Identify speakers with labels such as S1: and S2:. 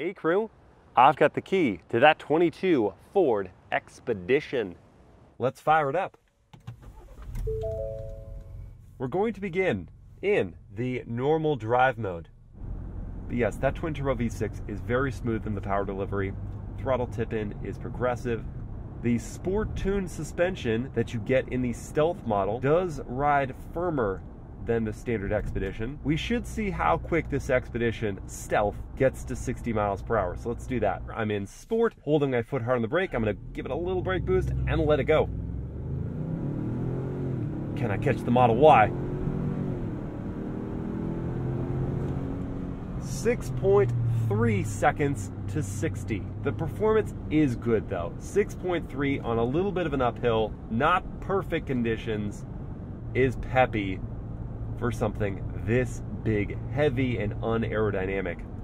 S1: Hey crew, I've got the key to that 22 Ford Expedition. Let's fire it up. We're going to begin in the normal drive mode. But yes, that twin turbo V6 is very smooth in the power delivery. Throttle tip in is progressive. The sport tuned suspension that you get in the stealth model does ride firmer than the standard Expedition. We should see how quick this Expedition Stealth gets to 60 miles per hour. So let's do that. I'm in Sport, holding my foot hard on the brake. I'm gonna give it a little brake boost and let it go. Can I catch the Model Y? 6.3 seconds to 60. The performance is good though. 6.3 on a little bit of an uphill, not perfect conditions, is peppy for something this big, heavy, and unaerodynamic.